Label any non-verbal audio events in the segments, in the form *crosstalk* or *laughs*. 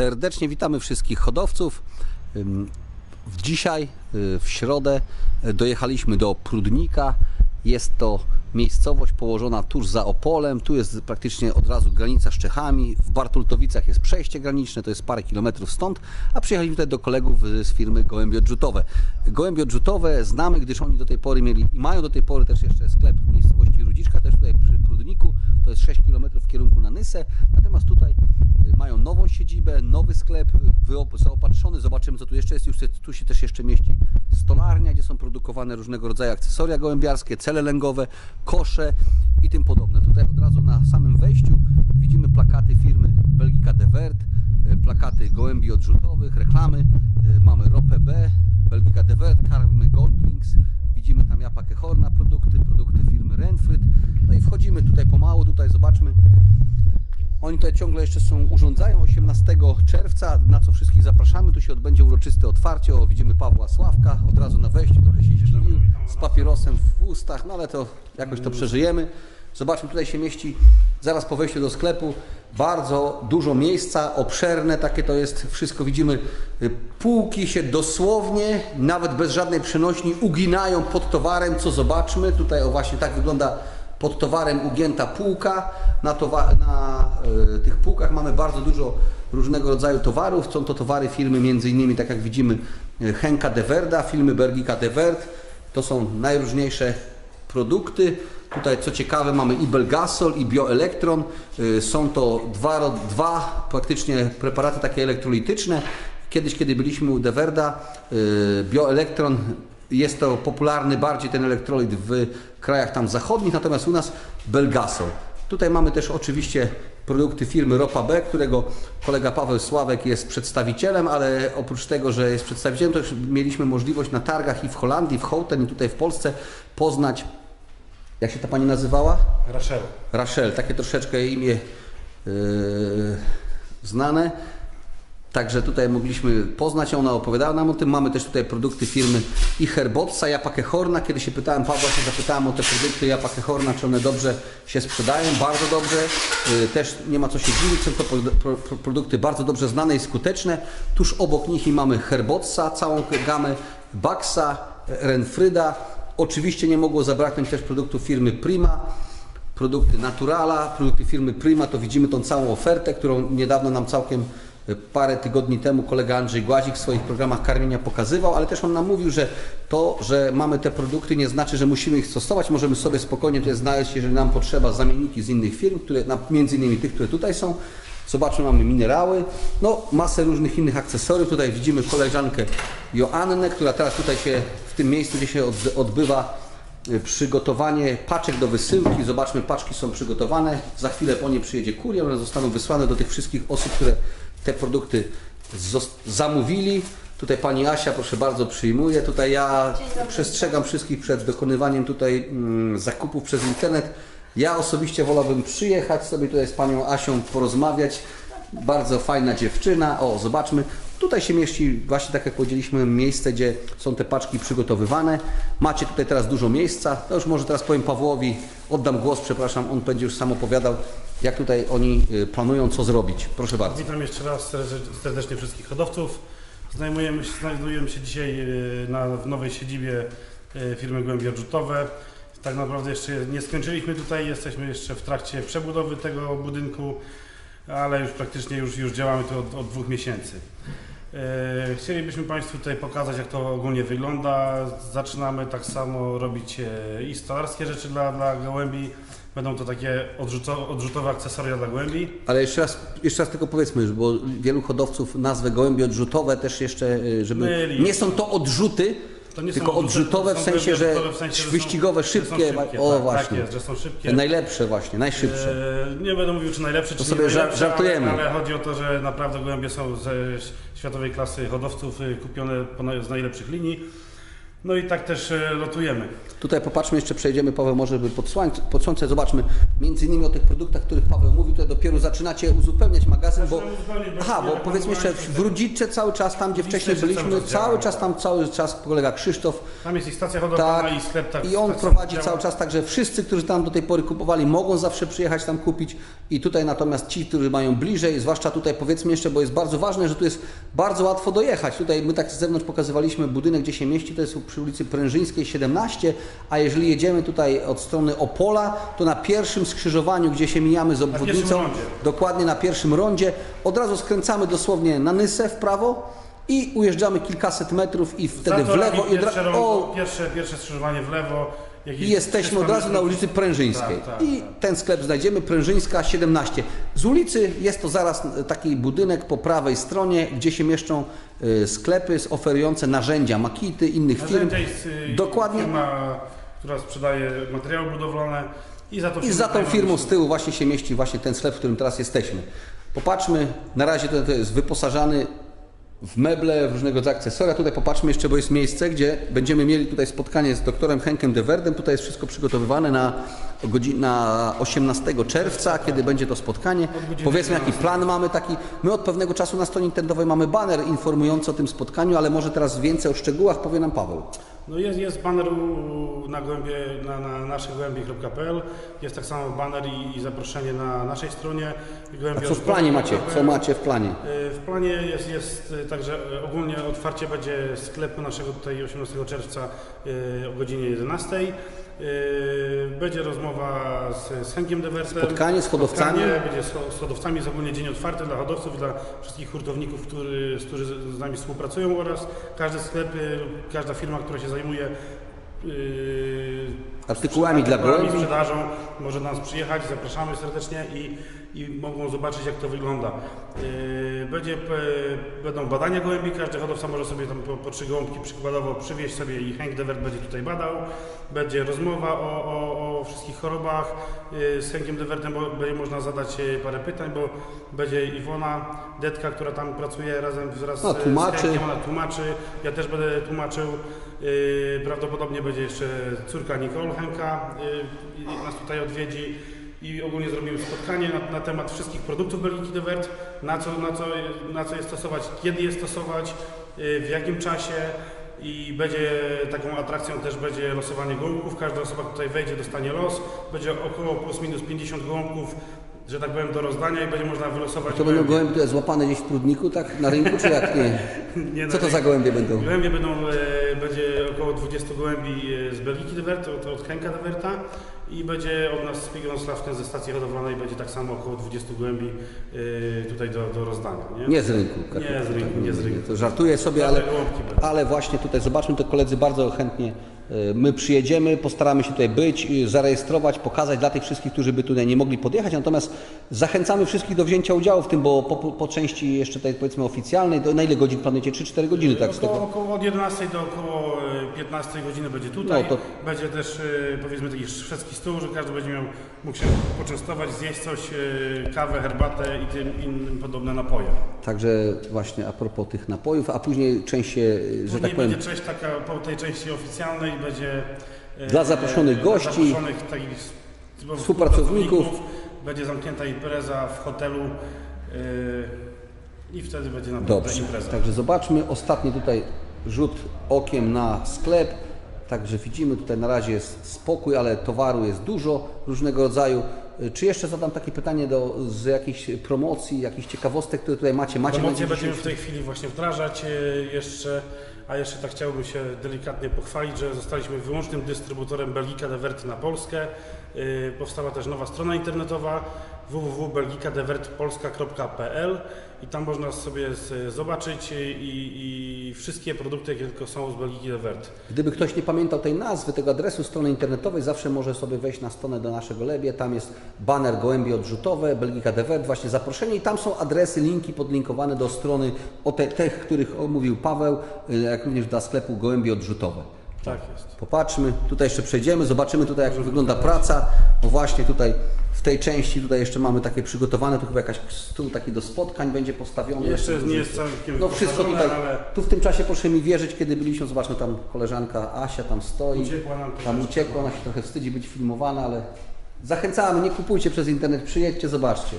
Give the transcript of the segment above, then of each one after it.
Serdecznie witamy wszystkich hodowców. Dzisiaj, y, w środę, y, dojechaliśmy do Prudnika. Jest to miejscowość położona tuż za Opolem. Tu jest praktycznie od razu granica z Czechami. W Bartultowicach jest przejście graniczne, to jest parę kilometrów stąd. A przyjechaliśmy tutaj do kolegów z firmy Gołębie Odrzutowe. Gołębie Odrzutowe znamy, gdyż oni do tej pory mieli i mają do tej pory też jeszcze sklep w miejscowości Rudziczka, też tutaj przy Prudniku. To jest 6 km w kierunku na Nysę. Natomiast tutaj mają nową siedzibę, nowy sklep zaopatrzony. Zobaczymy, co tu jeszcze jest. Już tu się też jeszcze mieści stolarnia, gdzie są produkowane różnego rodzaju akcesoria gołębiarskie, cele lęgowe, kosze i tym podobne. Tutaj od razu na samym wejściu widzimy plakaty firmy Belgika de Wert, y, plakaty gołębi odrzutowych, reklamy. Y, Mamy Ropę B, Belgika de Wert, karmy Goldwings. Widzimy tam Japa Kehorna produkty, produkty firmy Renfryd. No i wchodzimy tutaj pomału, tutaj zobaczmy. Oni tutaj ciągle jeszcze są, urządzają 18 czerwca, na co wszystkich zapraszamy. Tu się odbędzie uroczyste otwarcie. O, widzimy Pawła Sławka od razu na wejściu, trochę się zdziwił, z papierosem w ustach, no ale to jakoś to przeżyjemy. Zobaczmy, tutaj się mieści zaraz po wejściu do sklepu bardzo dużo miejsca, obszerne takie to jest, wszystko widzimy. Półki się dosłownie, nawet bez żadnej przenośni, uginają pod towarem, co zobaczmy. Tutaj o właśnie tak wygląda pod towarem ugięta półka. Na, na y, tych półkach mamy bardzo dużo różnego rodzaju towarów. Są to towary firmy między innymi, tak jak widzimy, y, Henka de Verda, firmy Bergika de. To są najróżniejsze produkty. Tutaj co ciekawe mamy i Belgasol i Bioelektron. Y, Są to dwa, dwa praktycznie preparaty takie elektrolityczne. Kiedyś, kiedy byliśmy u De Verda, y, Bioelektron jest to popularny bardziej ten elektrolit w krajach tam zachodnich, natomiast u nas Belgasol. Tutaj mamy też oczywiście produkty firmy Ropa B, którego kolega Paweł Sławek jest przedstawicielem, ale oprócz tego, że jest przedstawicielem, to już mieliśmy możliwość na targach i w Holandii, w Houten i tutaj w Polsce poznać, jak się ta pani nazywała? Rachel. Rachel, takie troszeczkę imię yy, znane. Także tutaj mogliśmy poznać ją, ona opowiadała nam o tym. Mamy też tutaj produkty firmy i Herbotsa, Japake Horna. Kiedy się pytałem Pawła, się zapytałem o te produkty Japake Horna, czy one dobrze się sprzedają. Bardzo dobrze. Yy, Też nie ma co się dziwić, są to pro- pro- pro- produkty bardzo dobrze znane i skuteczne. Tuż obok nich mamy Herbotsa, całą gamę, Baxa, Renfryda. Oczywiście nie mogło zabraknąć też produktów firmy Prima produkty Naturala, produkty firmy Prima, to widzimy tą całą ofertę, którą niedawno nam całkiem parę tygodni temu kolega Andrzej Głazik w swoich programach karmienia pokazywał, ale też on nam mówił, że to, że mamy te produkty nie znaczy, że musimy ich stosować, możemy sobie spokojnie tutaj znaleźć, jeżeli nam potrzeba zamienniki z innych firm, które, między innymi tych, które tutaj są. Zobaczmy, mamy minerały, no masę różnych innych akcesoriów. Tutaj widzimy koleżankę Joannę, która teraz tutaj się w tym miejscu, gdzie się od- odbywa y, przygotowanie paczek do wysyłki. Zobaczmy, paczki są przygotowane. Za chwilę po nie przyjedzie kurier, one zostaną wysłane do tych wszystkich osób, które te produkty zamówili. Tutaj pani Asia, proszę bardzo, przyjmuje. Tutaj ja przestrzegam wszystkich przed dokonywaniem tutaj mm, zakupów przez internet. Ja osobiście wolałbym przyjechać sobie tutaj z panią Asią porozmawiać. Bardzo fajna dziewczyna. O, zobaczmy. Tutaj się mieści, właśnie tak jak powiedzieliśmy, miejsce, gdzie są te paczki przygotowywane. Macie tutaj teraz dużo miejsca. To już może teraz powiem Pawłowi, oddam głos, przepraszam, on będzie już sam opowiadał, jak tutaj oni y, planują, co zrobić. Proszę bardzo. Witam jeszcze raz serde- serdecznie wszystkich hodowców. Znajdujemy się, znajdujemy się dzisiaj y, na, w nowej siedzibie y, firmy Głębie Odrzutowe. Tak naprawdę jeszcze nie skończyliśmy tutaj, jesteśmy jeszcze w trakcie przebudowy tego budynku, ale już praktycznie już, już działamy tu od, od dwóch miesięcy. Chcielibyśmy Państwu tutaj pokazać, jak to ogólnie wygląda. Zaczynamy tak samo robić i stolarskie rzeczy dla, dla gołębi. Będą to takie odrzuto, odrzutowe akcesoria dla gołębi. Ale jeszcze raz, jeszcze raz tylko powiedzmy, bo wielu hodowców nazwę gołębie odrzutowe też jeszcze, y, żeby... Myli. Nie są to odrzuty, To nie są tylko odrzutowe w są sensie, że odrzutowe w sensie, że wyścigowe, są, są szybkie. o tak, właśnie. Tak jest, że są szybkie. Najlepsze właśnie, najszybsze. E, nie będę mówił, czy najlepsze, To czy sobie najlepsze, żartujemy. Ale, ale chodzi o to, że naprawdę gołębie są ze światowej klasy hodowców y, kupione z najlepszych linii. No i tak też e, lotujemy. Tutaj popatrzmy, jeszcze przejdziemy, Paweł, może by pod słońce, pod słońce zobaczmy między innymi o tych produktach, których Paweł mówił, tutaj dopiero zaczynacie uzupełniać magazyn, bo... Aha, bo powiedzmy jeszcze w cały czas, tam gdzie wcześniej byliśmy, cały czas tam cały czas kolega Krzysztof Tam jest i stacja hodowlana Tak. i sklep tak I on prowadzi cały czas, także wszyscy, którzy tam do tej pory kupowali, mogą zawsze przyjechać tam kupić. I tutaj natomiast ci, którzy mają bliżej, zwłaszcza tutaj powiedzmy jeszcze, bo jest bardzo ważne, że tu jest bardzo łatwo dojechać. Tutaj my tak z zewnątrz pokazywaliśmy budynek, gdzie się mieści, to jest przy ulicy Prężyńskiej 17, a jeżeli jedziemy tutaj od strony Opola, to na pierwszym skrzyżowaniu, gdzie się mijamy z obwodnicą, rondzie. dokładnie na pierwszym rondzie, od razu skręcamy dosłownie na Nysę w prawo i ujeżdżamy kilkaset metrów i wtedy w lewo. I od ra- pierwsze, o, rondo, pierwsze, pierwsze skrzyżowanie w lewo. Jakieś i jesteśmy 300 od razu na ulicy Prężyńskiej. Tak, tak, I ten sklep znajdziemy, Prężyńska 17. Z ulicy jest to zaraz taki budynek po prawej stronie, gdzie się mieszczą y, sklepy oferujące narzędzia, makity innych firm. Narzędzia jest y, Dokładnie. firma, która sprzedaje materiały budowlane i za I za tą firmą z tyłu właśnie się mieści właśnie ten sklep, w którym teraz jesteśmy. Popatrzmy, na razie to, to jest wyposażany w meble, w różnego rodzaju akcesoria. Tutaj popatrzmy jeszcze, bo jest miejsce, gdzie będziemy mieli tutaj spotkanie z doktorem Henkiem de Verdem. Tutaj jest wszystko przygotowywane na, na 18 czerwca, kiedy będzie to spotkanie. Powiedzmy, jaki plan mamy taki. My od pewnego czasu na stronie internetowej mamy baner informujący o tym spotkaniu, ale może teraz więcej o szczegółach powie nam Paweł. No jest, jest baner na, głębie, na, na jest tak samo baner i, i zaproszenie na naszej stronie. A co w planie macie? Co macie w planie? Y, W planie jest, jest y, także y, ogólnie otwarcie będzie sklepu naszego tutaj 18 czerwca o godzinie 11. Y, Będzie rozmowa z, z Henkiem Dewersem. Spotkanie z hodowcami? Spotkanie Będzie z, z hodowcami, jest ogólnie dzień otwarty dla hodowców dla wszystkich hurtowników, który, którzy z nami współpracują oraz każdy sklep, każda firma, która się zajmuje y, Artykułami dla gołębi. sprzedażą może do nas przyjechać, zapraszamy serdecznie i, i mogą zobaczyć jak to wygląda. Yy, Będzie, p- będą badania gołębi, każdy hodowca może sobie tam po, po trzy gołąbki przykładowo przywieźć sobie i Henk Dewert będzie tutaj badał. Będzie rozmowa o, o, o wszystkich chorobach yy, z Henkiem Dewertem, będzie można zadać parę pytań, bo będzie Iwona Detka, która tam pracuje razem wraz No, z- tłumaczy. z Henkiem, ona tłumaczy, ja też będę tłumaczył. Prawdopodobnie będzie jeszcze córka Nicole Henka nas tutaj odwiedzi i ogólnie zrobimy spotkanie na, na temat wszystkich produktów Belgiki de Wert, na co, na, co, na co je stosować, kiedy je stosować, yy, w jakim czasie i będzie taką atrakcją też będzie losowanie gołąbków. Każda osoba, która tutaj wejdzie dostanie los. Będzie około plus minus 50 gołąbków, że tak powiem do rozdania i będzie można wylosować To będą gołębie. tutaj złapane gdzieś w Prudniku, tak? Na rynku, czy jak nie? *laughs* Nie Co na to za gołębie będą? Gołębie będą, e, będzie około 20 gołębi e, z Belgiki de Wert, od, od Henka de Werta i będzie od nas z Pigonslawken ze stacji hodowlanej będzie tak samo około 20 gołębi e, tutaj do, do rozdania. Nie? Nie z rynku. Nie z rynku, nie z rynku. To żartuję sobie, ale, ale właśnie tutaj zobaczmy, to koledzy bardzo chętnie my przyjedziemy, postaramy się tutaj być, zarejestrować, pokazać dla tych wszystkich, którzy by tutaj nie mogli podjechać, natomiast zachęcamy wszystkich do wzięcia udziału w tym, bo po, po części jeszcze tej powiedzmy oficjalnej, do, na ile godzin planujecie? 3-4 godziny, tak? Z Około, tego. około od 11 do około e, 15 godziny będzie tutaj. No to- Będzie też e, powiedzmy taki szwedzki stół, że każdy będzie miał, mógł się poczęstować, zjeść coś, e, kawę, herbatę i tym innym podobne napoje. Także właśnie a propos tych napojów, a później część się, że Później tak powiem, będzie część taka po tej części oficjalnej będzie e, Dla zaproszonych gości, dla zaproszonych typowych współpracowników. Będzie zamknięta impreza w hotelu e, i wtedy będzie naprawdę Dobrze, impreza. także zobaczmy ostatni tutaj rzut okiem na sklep. Także widzimy tutaj na razie jest spokój, ale towaru jest dużo różnego rodzaju. Czy jeszcze zadam takie pytanie do, z jakichś promocji, jakichś ciekawostek, które tutaj macie? Macie Promocje będzie będziemy w tej chwili właśnie wdrażać e, jeszcze, a jeszcze tak chciałbym się delikatnie pochwalić, że zostaliśmy wyłącznym dystrybutorem Belgika de Wert na Polskę. E, Powstała też nowa strona internetowa www.belgikadewertpolska.pl i tam można sobie zobaczyć e, i, i wszystkie produkty, jakie tylko są z Belgiki de Wert. Gdyby ktoś nie pamiętał tej nazwy, tego adresu strony internetowej, zawsze może sobie wejść na stronę do naszego Lebie. Tam jest baner gołębie odrzutowe, Belgika DW, właśnie zaproszenie i tam są adresy, linki podlinkowane do strony o te, tych, których omówił Paweł, y, jak również do sklepu gołębie odrzutowe. Tak jest. Popatrzmy, tutaj jeszcze przejdziemy, zobaczymy tutaj jak wygląda praca, bo właśnie tutaj w tej części tutaj jeszcze mamy takie przygotowane, tu chyba jakaś stół taki do spotkań będzie postawiony. Jeszcze nie jest całkiem No wszystko tutaj, ale tu w tym czasie proszę mi wierzyć, kiedy byliśmy, zobaczmy tam koleżanka Asia tam stoi, uciekła nam tam uciekła, ona się trochę wstydzi być filmowana, ale zachęcamy, nie kupujcie przez internet, przyjedźcie, zobaczcie.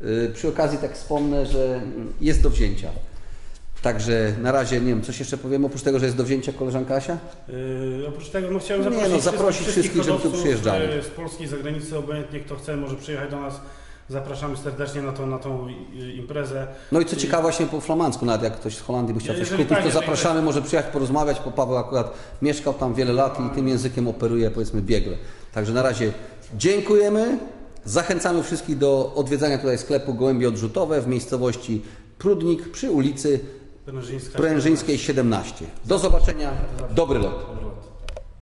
Yy, Przy okazji tak wspomnę, że jest do wzięcia. Także na razie, nie wiem, coś jeszcze powiemy, oprócz tego, że jest do wzięcia koleżanka Asia? Yy, oprócz tego no, chciałem Nie, zaprosić, no, zaprosić wszystkich, żeby tu przyjeżdżali. yy, Z Polski, z zagranicy, obojętnie kto chce, może przyjechać do nas. Zapraszamy serdecznie na tą, na tą yy, imprezę. No i co ciekawe właśnie po flamandzku, nawet jak ktoś z Holandii by chciał coś Jeżeli kupić, tak, to zapraszamy, może przyjechać porozmawiać, bo Paweł akurat mieszkał tam wiele lat i tym językiem operuje powiedzmy biegle. Także na razie dziękujemy, zachęcamy wszystkich do odwiedzania tutaj sklepu Gołębie Odrzutowe w miejscowości Prudnik przy ulicy Prężyńska. Prężyńskiej 17. Do zobaczenia, dobry lot.